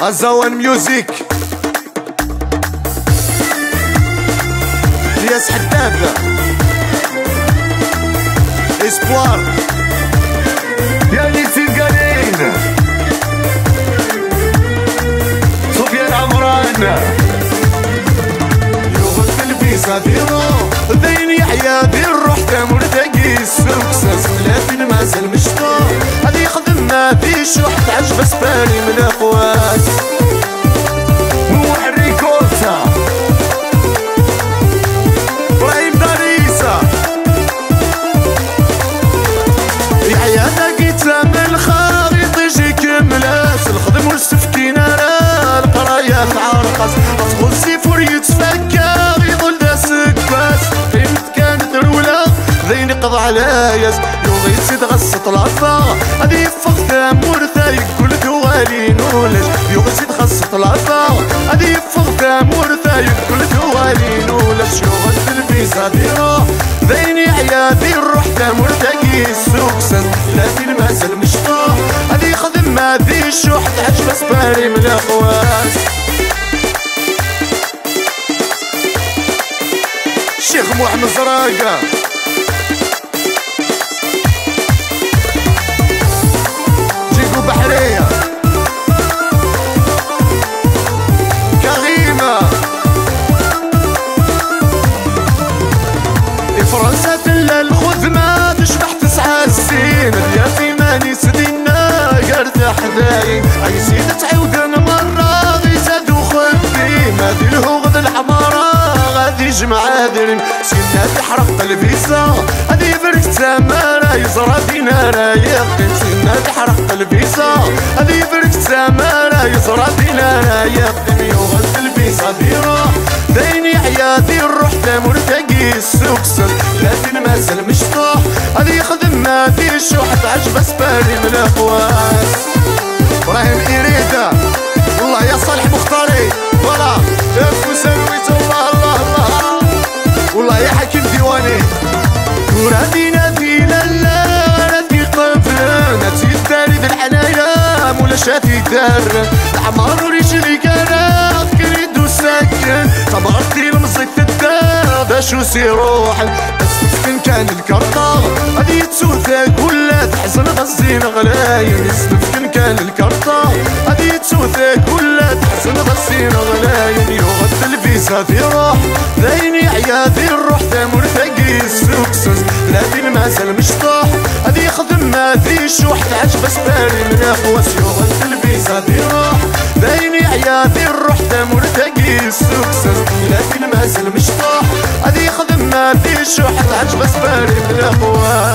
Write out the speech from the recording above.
ازوان ميوزيك الياس حداد اسبوار يا نيسين قالين سفيان عمران ما فيش روح تعجب سباني من اخوات. هو حريكوتا إبراهيم داريسا يحيى لقيت من خريط يجيك ملاس. الخدم والسفكين راه القرايه تعرقص. اصغر السيفور يقضى على ياس يوغي تزيد غسط العفا هذي يفق ورثا يقول دوالي نولج. يوغي تزيد غسط العفا هذي يفق ورثا يقول دوالي نولج. شغل الفيزا ديرو ذيني عيادي الروح تامر تاقي السوكسن لكن مازال مشطوح هذي خدم ما ذي الشوح تعجب سباري من الاخوات الشيخ محمد زراقة. فرنسا تلا الخدمة تشبح تسعة السين في ماني سدينا قرت حذاي أي سيدة تعاود مرة غي زادو خدي ما دي الهوغ الحمارة غادي يجمع درن. سيدنا تحرق الفيزا هادي برك تمارا يزرى فينا رايق سيدنا تحرق الفيزا هادي برك تمارا يزرى فينا رايق يوغل الفيزا ديرو ديني عيادي تامر تاقي السوكسن لكن مازال مشطوح. هادي يخدم ما في الشوح تعجب سباري من اخواس إبراهيم اريدا والله يا صالح مختاري. ولا دف وسويت الله الله الله. والله يا حكيم ديواني. ورادينا في لالا أنا في قبل. نتي الداري ذي الحنايا. مولا شاتي دار. العمار ورجلي كراف كريد وساكن المزيد الدار. باش وسي روح السفن كان الكرطة هذي تسوثك ولا تحزن غزين غلاين السفن كان الكرطة هذي تسوثك ولا تحزن غزين غلاين يغد الفيزا في روح ذيني عيادي الروح. تامر ثقي السوكسس لكن مازال مشطوح. هذي يخدم ما في شوح تعجب سباري من اخوس يغد الفيزا في روح ذيني عيادي الروح تامر ثقي السوكسس لكن مازال مشطوح. هذي يخدم ما في شوح. تعجب سباري اخوس